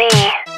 me.